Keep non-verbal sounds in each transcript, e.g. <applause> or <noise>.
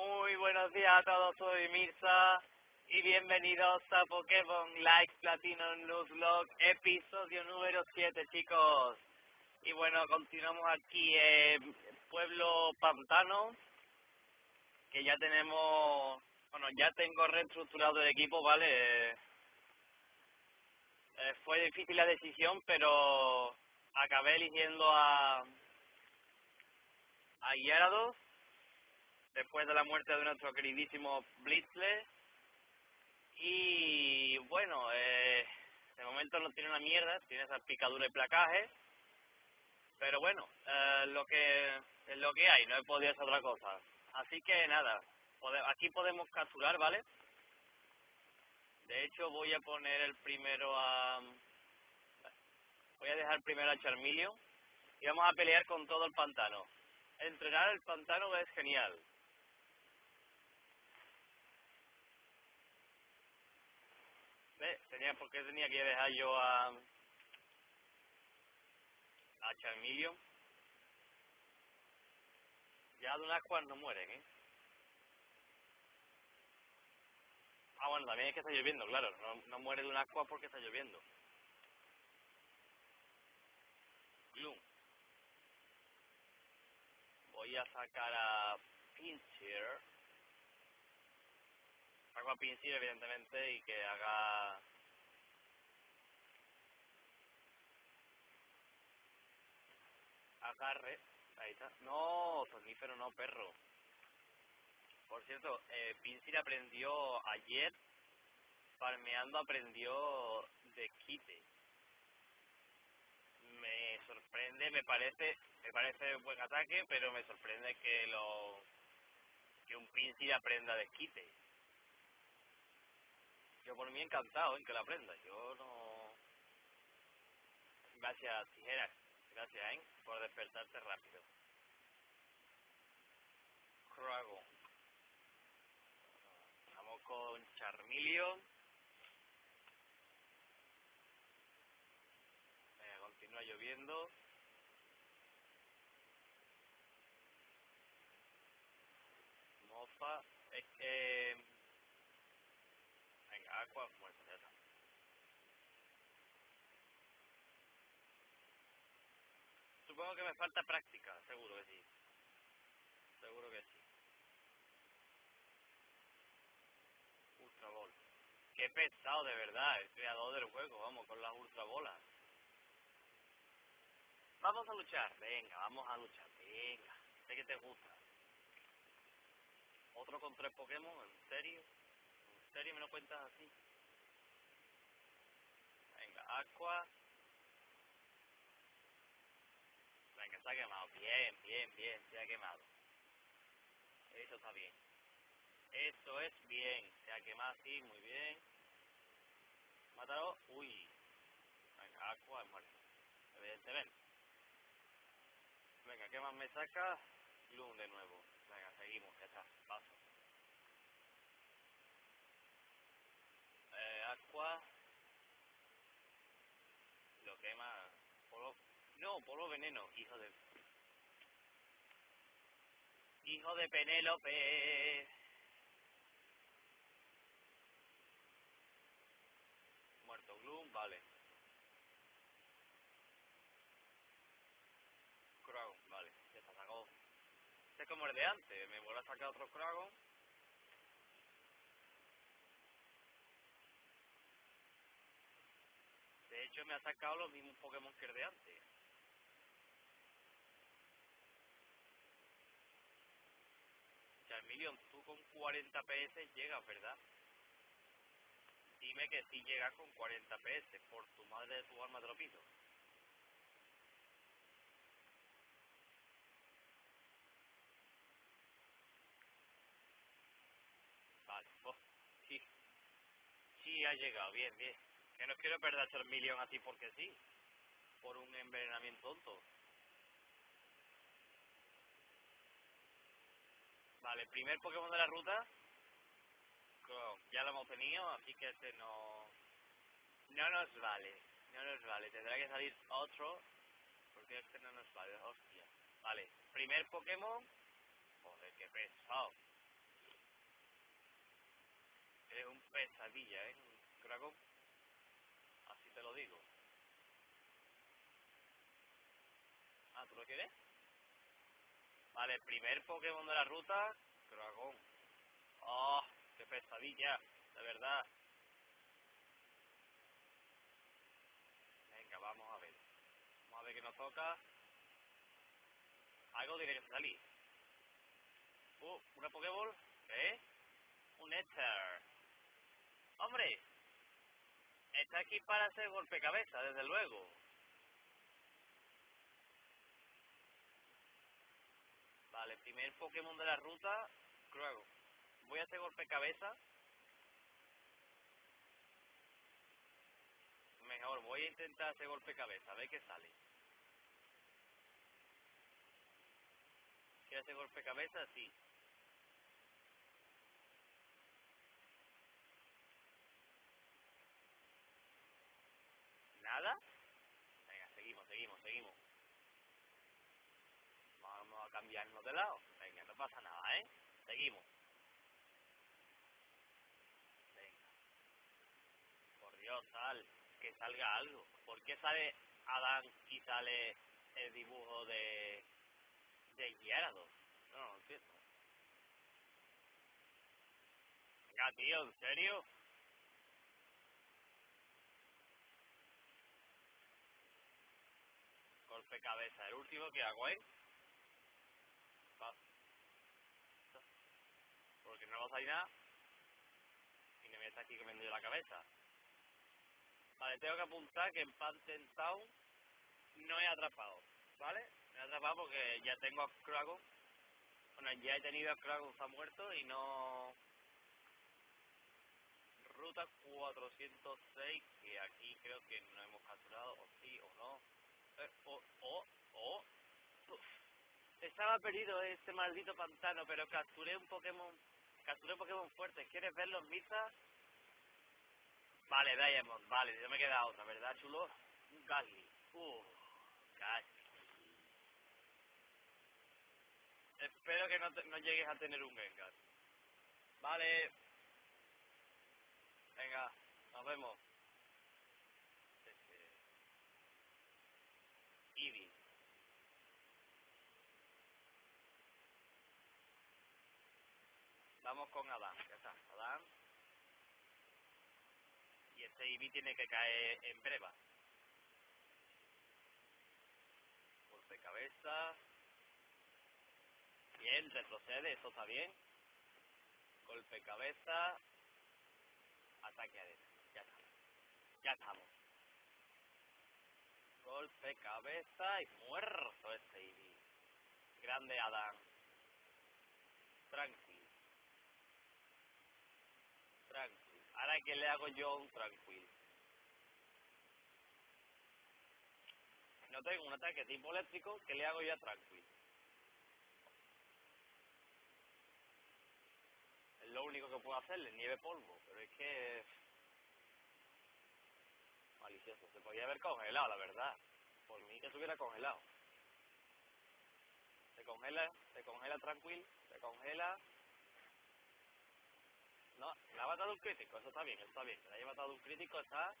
Muy buenos días a todos, soy Mirza y bienvenidos a Pokémon Like Platinum Nuzlocke, episodio número 7 chicos. Y bueno, continuamos aquí en Pueblo Pantano, que ya tenemos, bueno, ya tengo reestructurado el equipo, ¿vale? Eh, fue difícil la decisión, pero acabé eligiendo a, a Gyarados después de la muerte de nuestro queridísimo Blitzle. Y bueno, eh, de momento no tiene una mierda, tiene esa picadura y placaje. Pero bueno, eh, lo que es lo que hay, no he podido hacer otra cosa. Así que nada, aquí podemos capturar, ¿vale? De hecho voy a poner el primero a... Voy a dejar primero a Charmeleon y vamos a pelear con todo el pantano. Entrenar el pantano es genial. Tenía, ¿Por qué tenía que dejar yo a... a Charmeleon? Ya de unas cuantas no mueren, ¿eh? Ah, bueno, también es que está lloviendo, claro. No, no muere de un aqua porque está lloviendo. Gloom. Voy a sacar a Pinsir. Saco a Pinsir, evidentemente, y que haga... Agarre. Ahí está. No, sonífero no, perro. Por cierto, eh, Pinsir aprendió ayer, farmeando aprendió de quite. Me sorprende, me parece, me parece buen ataque, pero me sorprende que lo que un Pinsir aprenda de quite. Yo por mí encantado en que lo aprenda. Yo no. Gracias, tijeras. Gracias, ¿eh? Por despertarte rápido. Crago. Vamos con Charmeleon. Venga, continúa lloviendo. Mofa. Es que... Supongo que me falta práctica, seguro que sí. Seguro que sí. Ultra Ball. Qué pesado de verdad, el creador del juego, vamos, con las Ultra Bolas. Vamos a luchar, venga, vamos a luchar, venga. Sé que te gusta. Otro con tres Pokémon, ¿en serio? ¿En serio me lo cuentas así? Venga, Aqua. Venga, se ha quemado. Bien, bien, bien, se ha quemado. Eso está bien. Eso es bien. Se ha quemado así, muy bien. Mátalo. Uy. Venga, Aqua es muerto. Evidentemente. Venga, ¿qué más me saca? Gloom de nuevo. Venga, seguimos, ya está. Paso. Eh, Aqua. Lo quema. Polo. No, polo veneno, hijo de. Hijo de Penélope. Muerto Gloom, vale. Crown, vale, ya está sacado. Este es como el de antes, me vuelve a sacar otro Crown. Hecho me ha sacado los mismos Pokémon que el de antes. Charmeleon, tú con 40 PS llegas, ¿verdad? Dime que sí llegas con 40 PS, por tu madre de tu alma te lo pido. Vale, oh, sí. Sí, ha llegado, bien, bien. Que no quiero perder a Charmeleon así porque sí. Por un envenenamiento tonto. Vale, primer Pokémon de la ruta. Ya lo hemos tenido, así que este no... No nos vale. No nos vale. Tendrá que salir otro. Porque este no nos vale. Hostia. Vale. Primer Pokémon. Joder, qué pesado. Eres un pesadilla, ¿eh? Dragón. Así te lo digo. Vale, primer Pokémon de la ruta, dragón. ¡Oh! ¡Qué pesadilla! De verdad. Venga, vamos a ver. Vamos a ver qué nos toca. Algo tiene que salir. Uh, una Pokéball. ¿Qué? Un Ether. ¡Hombre! Está aquí para hacer golpe cabeza, desde luego. Vale, primer Pokémon de la ruta, Cruago. Voy a hacer golpe cabeza. Mejor, voy a intentar hacer golpe cabeza, a ver qué sale. ¿Quieres hacer golpe cabeza? Sí. ¿Nada? Venga, seguimos, seguimos, seguimos. Vamos a cambiarnos de lado. Venga, no pasa nada, ¿eh? Seguimos. Venga. Por Dios, sal. Que salga algo. ¿Por qué sale Adán y sale el dibujo de... de Gyarados? No, no entiendo. Venga, tío, ¿en serio? Golpe cabeza. El último que hago, ¿eh? No va a salir nada. Y me está aquí comiendo yo la cabeza. Vale, tengo que apuntar que en Panten Town no he atrapado. ¿Vale? Me he atrapado porque ya tengo a Kragon. Bueno, ya he tenido a Kragon, ha muerto y no... Ruta 406, que aquí creo que no hemos capturado, o sí o no. Eh, o, o, o. Estaba perdido este maldito pantano, pero capturé un Pokémon, capturé un Pokémon fuerte. ¿Quieres verlo, Misa? Vale, Diamond, vale, yo me queda otra, ¿verdad, chulo? Un Gasly. Uh, Gasly. Espero que no, te, no llegues a tener un Gengar. Vale. Venga, nos vemos. Este... Eevee. Vamos con Adán, ya está, Adán. Y este Eevee tiene que caer en breva. Golpe cabeza. Bien, retrocede, esto está bien. Golpe cabeza. Ataque adentro. Ya está. Ya estamos. Golpe cabeza y muerto este Eevee. Grande Adán. Tranquilo. Tranquilo. Ahora que le hago yo un tranquilo. No tengo un ataque tipo eléctrico, que le hago yo tranquilo? Es lo único que puedo hacerle, nieve polvo, pero es que... Malicioso, se podía haber congelado, la verdad. Por mí que se hubiera congelado. Se congela, se congela tranquilo, se congela... No, le ha matado un crítico, eso está bien, eso está bien. Le haya matado un crítico, está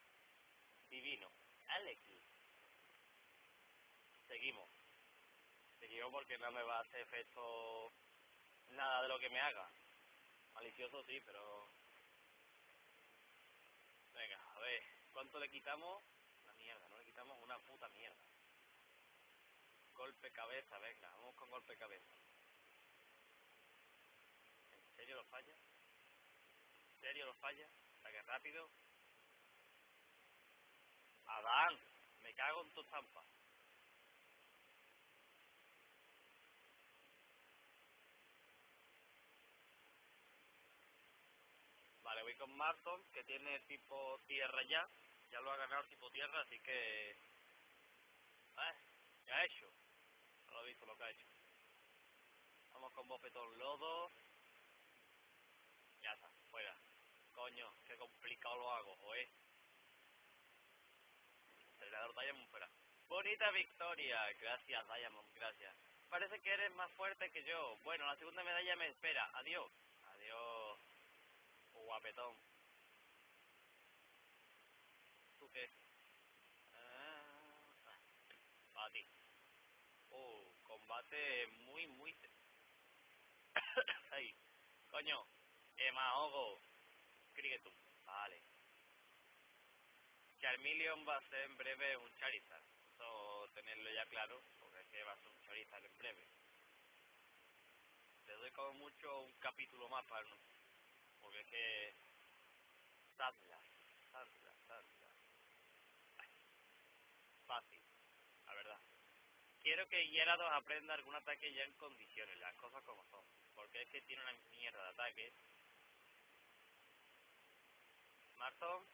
divino. Alex. Seguimos. Seguimos porque no me va a hacer efecto nada de lo que me haga. Malicioso sí, pero... Venga, a ver, ¿cuánto le quitamos? Una mierda, no le quitamos una puta mierda. Golpe cabeza, venga, vamos con golpe cabeza. ¿En serio lo falla? ¿En serio lo falla? Ataque rápido. Adán, me cago en tu zampa. Vale, voy con Marton, que tiene tipo tierra ya. Ya lo ha ganado tipo tierra, así que... ¿Eh? ¿Qué ha hecho? No lo he visto lo que ha hecho. Vamos con Bofetón Lodo. Ya está, fuera. Coño, qué complicado lo hago, ¿eh? Acelerador Diamond fuera. Bonita victoria. Gracias, Diamond, gracias. Parece que eres más fuerte que yo. Bueno, la segunda medalla me espera. Adiós. Adiós. guapetón. ¿Tú qué? Ah, ti. Oh, combate muy, muy... <coughs> Ahí. Coño. Emaogo. Crigetum. Vale. Charmeleon va a ser en breve un Charizard. Eso tenerlo ya claro, porque es que va a ser un Charizard en breve. Le doy como mucho un capítulo más para no. Porque es que... Sadla, sadla, sadla. Fácil, la verdad. Quiero que Gyarados aprenda algún ataque ya en condiciones, las cosas como son. Porque es que tiene una mierda de ataque. Marzo.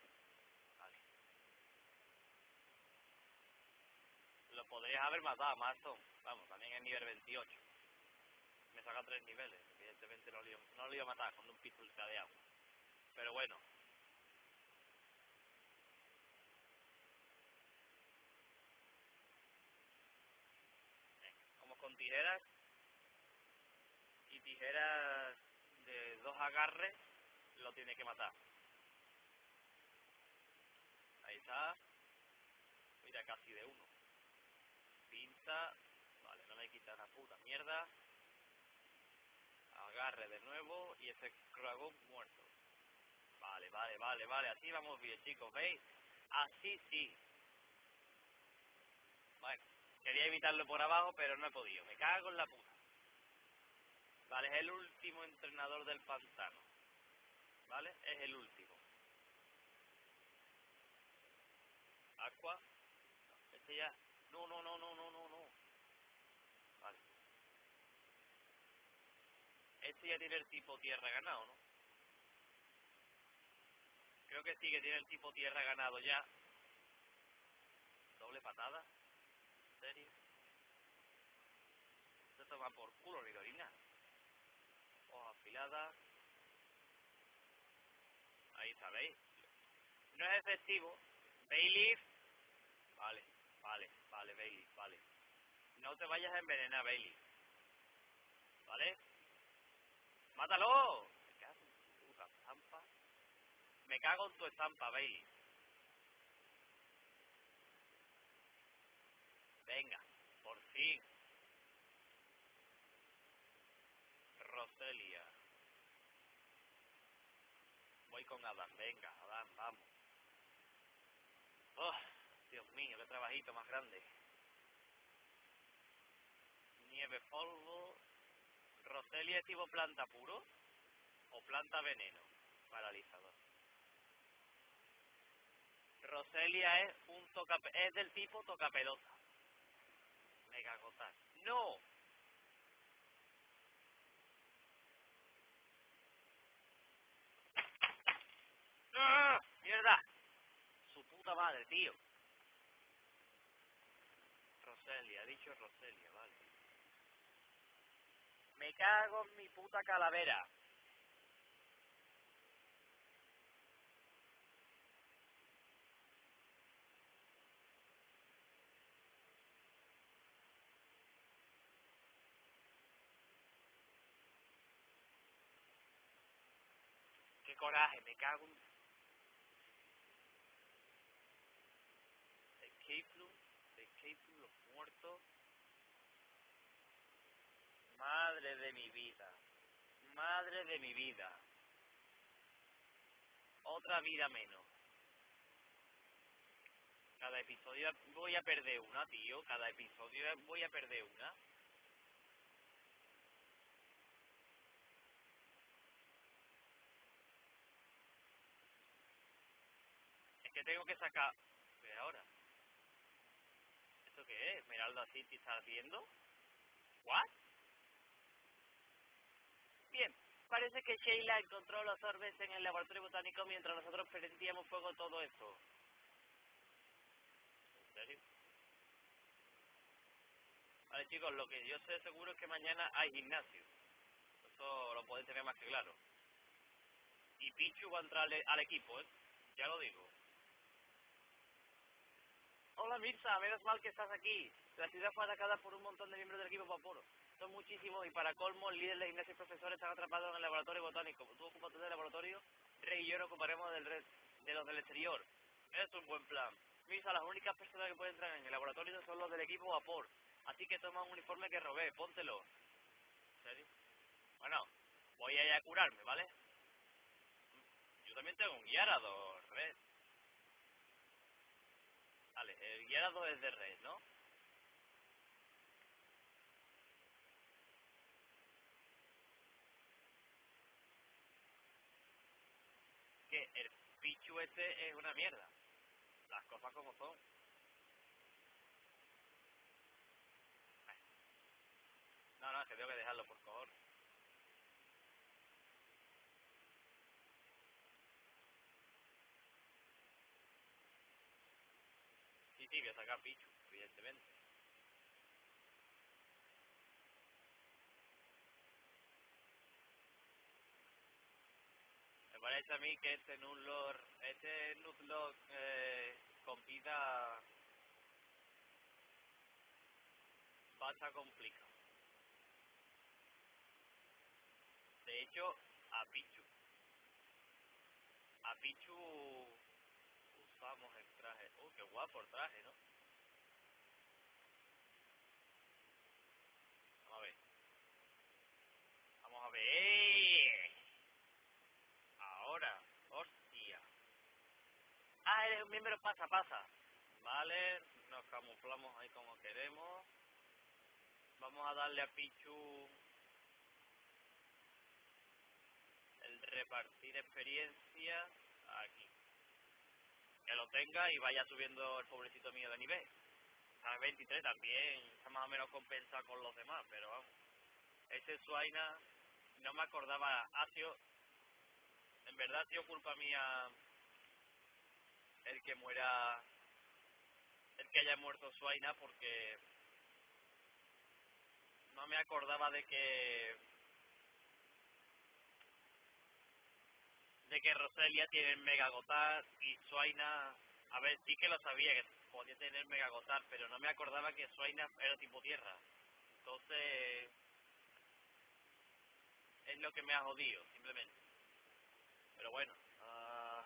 Vale. Lo podrías haber matado Marzo. Vamos, también es nivel 28. Me saca tres niveles. Evidentemente no lo, iba, no lo iba a matar con un pistolita de agua. Pero bueno. Como con tijeras. Y tijeras de dos agarres lo tiene que matar. Mira, casi de uno. Pinta. Vale, no me quita la puta mierda. Agarre de nuevo y ese dragón muerto. Vale, vale, vale, vale. Así vamos bien, chicos. ¿Veis? Así sí. Bueno, quería evitarlo por abajo, pero no he podido. Me cago en la puta. Vale, es el último entrenador del pantano. ¿Vale? Es el último. Aqua. Este ya. No, no, no, no, no, no, no. Vale. Este ya tiene el tipo tierra ganado, ¿no? Creo que sí que tiene el tipo tierra ganado ya. Doble patada. ¿En serio? Esto toma por culo, Ridorina. Hoja afilada. Ahí sabéis. No es efectivo. Bailey. Vale, vale, vale, Bailey, vale. No te vayas a envenenar, Bailey. ¿Vale? ¡Mátalo! Me cago en tu estampa. Me cago en tu estampa, Bailey. Venga, por fin. Roselia. Voy con Adam, venga, Adam, vamos. Mío, qué trabajito más grande. Nieve polvo. Roselia es tipo planta puro o planta veneno paralizador. Roselia es un toca es del tipo toca pelota. Mega gotas. ¡No! ¡Ah! ¡Mierda! Su puta madre, tío. Roselia, ha dicho Roselia, vale. Me cago en mi puta calavera. Qué coraje, me cago en... Madre de mi vida. Madre de mi vida. Otra vida menos. Cada episodio voy a perder una, tío. Cada episodio voy a perder una. Es que tengo que sacar... ¿Qué ahora? ¿Esto qué es? ¿Esmeralda City está haciendo? ¿What? Bien, parece que Sheila encontró los orbes en el laboratorio botánico mientras nosotros prendíamos fuego todo esto. ¿En serio? Vale chicos, lo que yo sé seguro es que mañana hay gimnasio. Eso lo podéis tener más que claro. Y Pichu va a entrar al equipo, ¿eh? Ya lo digo. Hola Mirza, menos mal que estás aquí. La ciudad fue atacada por un montón de miembros del equipo Vaporo. Son muchísimos y para colmo el líder de gimnasia y profesor están atrapados en el laboratorio botánico. ¿Tú ocupas del laboratorio? Rey y yo nos ocuparemos del red, de los del exterior. Es un buen plan. Misa, las únicas personas que pueden entrar en el laboratorio son los del equipo vapor. Así que toma un uniforme que robé, póntelo. ¿En serio? Bueno, voy a ir a curarme, ¿vale? Yo también tengo un guiarado, red. Vale, el guiarado es de red, ¿no? Que el pichu este es una mierda. Las cosas como son. No, no, que tengo que dejarlo, por Sí, voy a sacar Pichu, evidentemente. Me parece a mí que este Nuzlocke, este Nuzlocke eh, con vida va a estar complicado. De hecho, a Pichu, a Pichu usamos el traje. Uh, qué guapo el traje, ¿no? Vamos a ver. Vamos a ver. Ahora, hostia. Ah, eres un miembro pasa, pasa. Vale, nos camuflamos ahí como queremos. Vamos a darle a Pichu el repartir experiencia aquí. Que lo tenga y vaya subiendo el pobrecito mío de nivel. A 23 también está más o menos compensado con los demás, pero vamos. Ese Suaina no me acordaba, ha sido, en verdad ha sido culpa mía el que muera, el que haya muerto Suaina porque no me acordaba de que de que Roselia tiene Mega Gotar y Suaina, a ver, sí que lo sabía que podía tener Mega Gotar, pero no me acordaba que Suaina era tipo tierra. Entonces, es lo que me ha jodido, simplemente. Pero bueno, uh,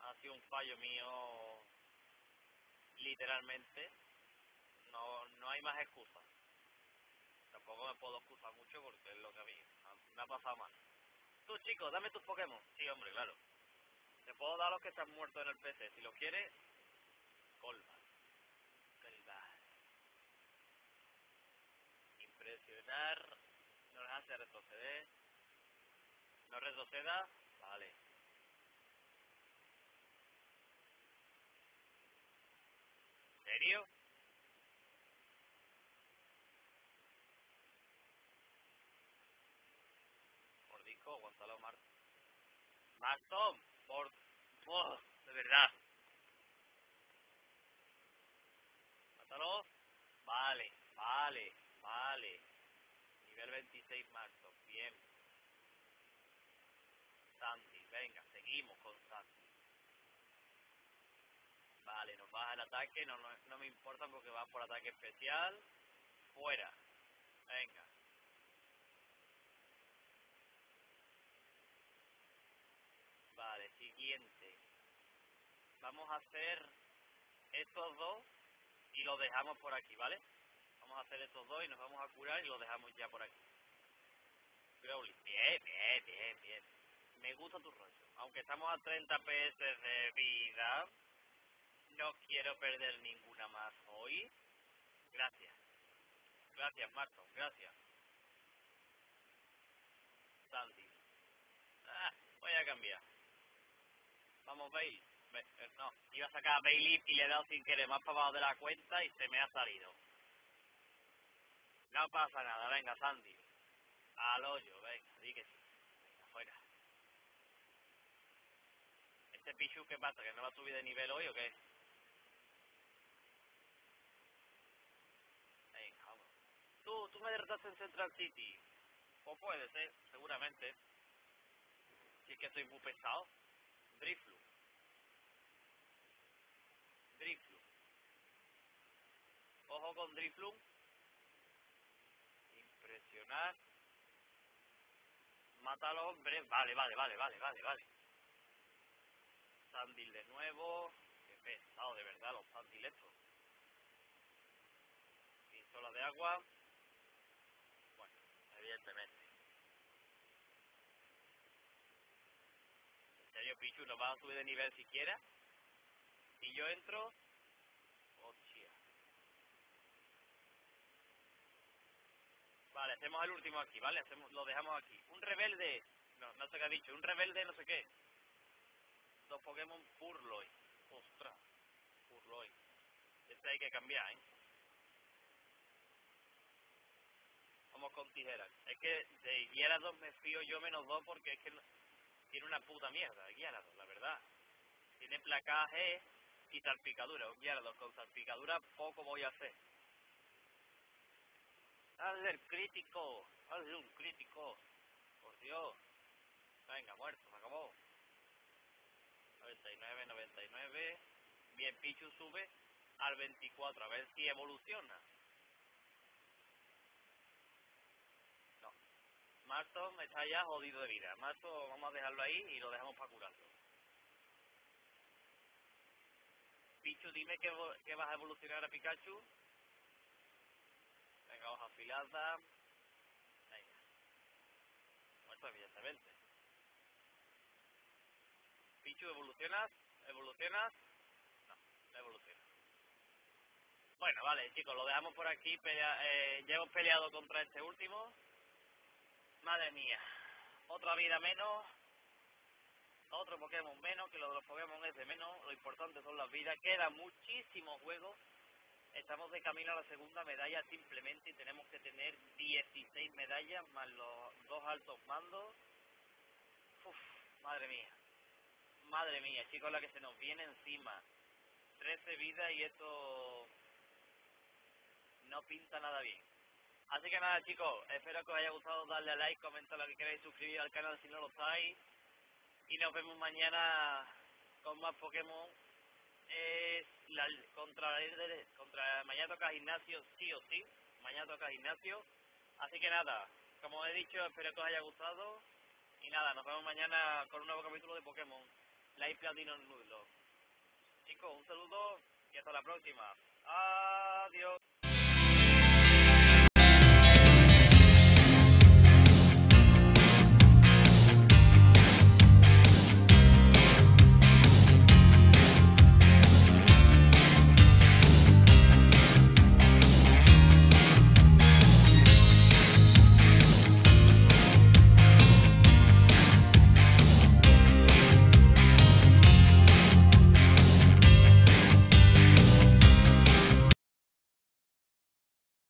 ha sido un fallo mío, literalmente. No, no hay más excusas. Tampoco me puedo excusar mucho porque es lo que a mí me ha pasado mal. Tú, chico, dame tus Pokémon. Sí, hombre, claro. Te puedo dar los que están muertos en el PC. Si los quieres, colva. Colva. Impresionar. No les hace retroceder. No retroceda. Vale. ¿En serio? Mart. Martón, por... Oh, de verdad. Mátalo. Vale, vale, vale. Nivel 26 Marto, bien. Santi, venga, seguimos con Santi. Vale, nos baja el ataque, no, no, no me importa porque va por ataque especial. Fuera. Venga. Vale, siguiente. Vamos a hacer estos dos y los dejamos por aquí, ¿vale? Vamos a hacer estos dos y nos vamos a curar y los dejamos ya por aquí. Bien, bien, bien, bien. Me gusta tu rollo. Aunque estamos a 30 PS de vida, no quiero perder ninguna más hoy. Gracias. Gracias, Marco. Gracias. Sandy. Ah, voy a cambiar. Vamos, Bailey. No, iba a sacar a Bailey y le he dado sin querer más para abajo de la cuenta y se me ha salido. No pasa nada, venga, Sandy. Al hoyo, venga, di que sí. Venga, fuera. ¿Este Pichu qué pasa? ¿Que no va a subir de nivel hoy o qué? Venga. Tú, tú me derrotaste en Central City. O puede ser, seguramente. Si es que estoy muy pesado. Driflu. Con Driflu. Impresionar. Mata al hombre. Vale, vale, vale, vale, vale, vale. Sandil de nuevo. Qué pesado, de verdad, los Sandil estos. Pistola de agua. Bueno, evidentemente. ¿En serio, Pichu? ¿No vas a subir de nivel siquiera? Si yo entro... Hostia. Vale, hacemos el último aquí, ¿vale? Hacemos, lo dejamos aquí. Un rebelde... No, no sé qué ha dicho. Un rebelde no sé qué. Dos Pokémon Purloy. Ostras. Purloy. Este hay que cambiar, ¿eh? Vamos con tijeras. Es que de Gyarados me fío yo menos dos porque es que tiene una puta mierda Gyarados, la verdad. Tiene placaje y salpicadura. Un Gyarados con salpicadura poco voy a hacer. Hazle crítico. Hazle un crítico. Por Dios. Venga, muerto, se acabó. 99, 99. Bien, Pichu sube al 24. A ver si evoluciona. No. Marto está ya jodido de vida. Marto vamos a dejarlo ahí y lo dejamos para curarlo. Pichu, dime que, que vas a evolucionar a Pikachu. Hoja afilada. Venga. Muerto, evidentemente. Pichu, ¿evolucionas? ¿Evolucionas? No, no evoluciona. Bueno, vale, chicos, lo dejamos por aquí. Pelea, eh, ya hemos peleado contra este último. Madre mía. Otra vida menos. Otro Pokémon menos, que lo de los Pokémon es de menos. Lo importante son las vidas. Queda muchísimo juego. Estamos de camino a la segunda medalla simplemente y tenemos que tener 16 medallas más los dos altos mandos. Uf, madre mía. Madre mía, chicos, la que se nos viene encima. 13 vidas y esto no pinta nada bien. Así que nada, chicos, espero que os haya gustado darle a like, comentar lo que queráis, suscribir al canal si no lo estáis. Y nos vemos mañana con más Pokémon. Es la, contra, contra mañana toca gimnasio, sí o sí. Mañana toca gimnasio. Así que nada, como he dicho, espero que os haya gustado. Y nada, nos vemos mañana con un nuevo capítulo de Pokémon. La Platino Nuzlocke. Chicos, un saludo y hasta la próxima. Adiós.